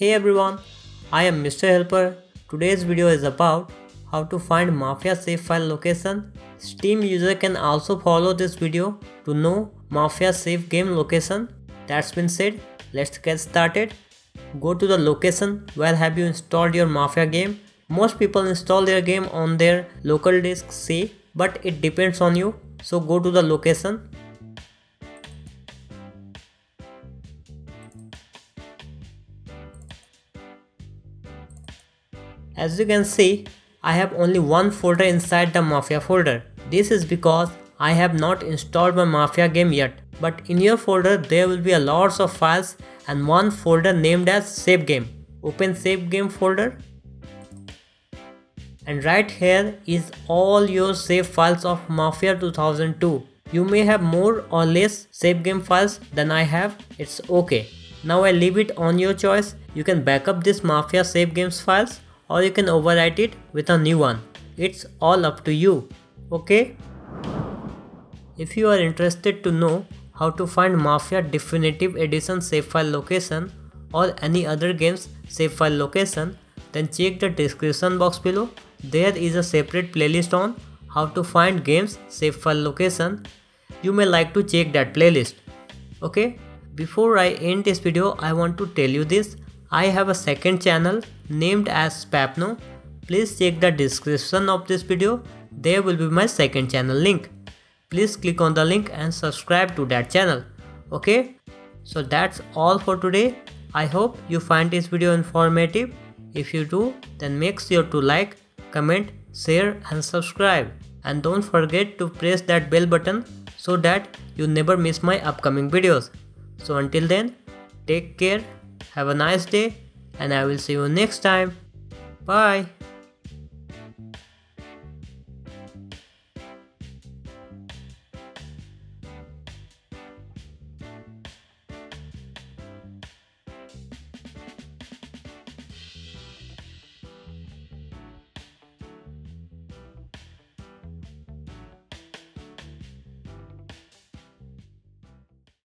Hey everyone, I am Mr. Helper. Today's video is about how to find Mafia save file location. Steam user can also follow this video to know Mafia save game location. That's been said, let's get started. Go to the location where have you installed your Mafia game. Most people install their game on their local disk C but it depends on you. So go to the location As you can see, I have only one folder inside the Mafia folder. This is because I have not installed my Mafia game yet. But in your folder there will be a lots of files and one folder named as save game. Open save game folder. And right here is all your save files of Mafia 2002. You may have more or less save game files than I have, it's okay. Now I leave it on your choice. You can backup this Mafia save games files or you can overwrite it with a new one. It's all up to you. Okay? If you are interested to know how to find Mafia Definitive Edition save file location or any other game's save file location, then check the description box below. There is a separate playlist on how to find games save file location. You may like to check that playlist. Okay? Before I end this video, I want to tell you this. I have a second channel named as Spapno. Please check the description of this video. There will be my second channel link. Please click on the link and subscribe to that channel. Okay? So that's all for today. I hope you find this video informative. If you do, then make sure to like, comment, share and subscribe. And don't forget to press that bell button so that you never miss my upcoming videos. So until then, take care have a nice day and I will see you next time. Bye.